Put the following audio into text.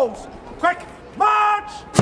goals. Quick, march!